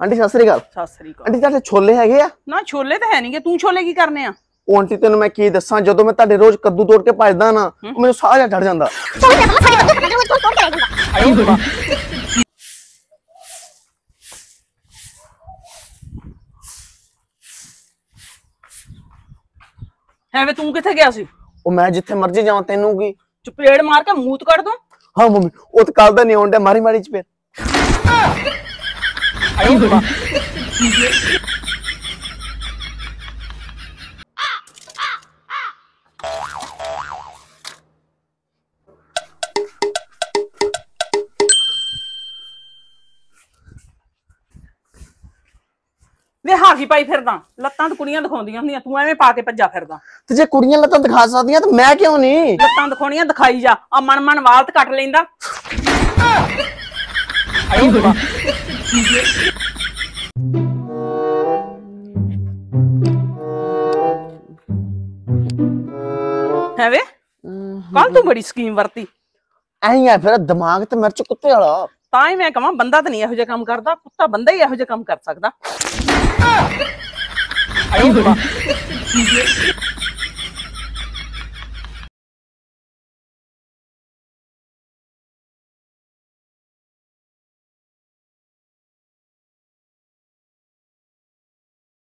Aunty Sat Sri ਅਕਾਲ। ਸਤਿ ਸ੍ਰੀ ਅਕਾਲ। Aunty ਤੁਹਾਡੇ ਛੋਲੇ ਹੈਗੇ ਆ? ਨਾ ਛੋਲੇ ਤਾਂ ਹੈ ਨਹੀਂਗੇ ਤੂੰ ਛੋਲੇ ਕੀ ਕਰਨੇ ਆ? ਉਹ ਆਂਟੀ ਤੈਨੂੰ ਮੈਂ ਕੀ ਦੱਸਾਂ? ਜਦੋਂ ਮੈਂ ਤੁਹਾਡੇ ਰੋਜ਼ ਕੱਦੂ ਤੋੜ ਕੇ ਭਜਦਾ ਨਾ ਉਹ ਮੈਨੂੰ ਸਾਹ ਜਾ ਚੜ ਜਾਂਦਾ। ਐਵੇਂ ਤੂੰ ਕਿੱਥੇ ਗਿਆ ਸੀ? ਉਹ ਮੈਂ ਜਿੱਥੇ ਮਰਜ਼ੀ ਜਾਵਾਂ ਤੈਨੂੰ ਕੀ? ਚਪੇੜ ਮਾਰ ਕੇ ਮੂੰਹ ਕੱਢ ਦੂੰ? ਹਾਂ ਮੰਮੀ ਉਹ ਤਾਂ ਕੱਲ ਦਾ ਨਹੀਂ ਆਉਂਦਾ ਮਾਰੀ ਮਾਰੀ ਚ ਫੇਰ। ਵੇ ਹਾਕੀ ਪਾਈ ਫਿਰਦਾ ਲੱਤਾਂ ਤੇ ਕੁੜੀਆਂ ਦਿਖਾਉਂਦੀਆਂ ਹੁੰਦੀਆਂ ਤੂੰ ਐਵੇਂ ਪਾ ਕੇ ਭੱਜਾ ਫਿਰਦਾ। ਤੇ ਜੇ ਕੁੜੀਆਂ ਲੱਤਾਂ ਦਿਖਾ ਸਕਦੀਆਂ ਤਾਂ ਮੈਂ ਕਿਉਂ ਨਹੀਂ? ਲੱਤਾਂ ਦਿਖਾਉਣੀਆਂ ਦਿਖਾਈ ਜਾ ਆ ਮਨ ਮਨ ਵਾਲ ਤੇ ਕੱਟ ਲੈਂਦਾ। ਹੈ ਵੇ ਕੱਲ ਤੂੰ ਬੜੀ ਸਕੀਮ ਵਰਤੀ। ਐਂ ਆ ਫਿਰ ਦਿਮਾਗ ਤੇ ਮਿਰਚ ਕੁੱਤੇ ਵਾਲਾ। ਤਾਂ ਹੀ ਮੈਂ ਕਹਾਂ ਬੰਦਾ ਤਾਂ ਨਹੀਂ ਇਹੋ ਜਿਹਾ ਕੰਮ ਕਰਦਾ, ਕੁੱਤਾ ਬੰਦਾ ਹੀ ਇਹੋ ਜਿਹਾ ਕੰਮ ਕਰ ਸਕਦਾ।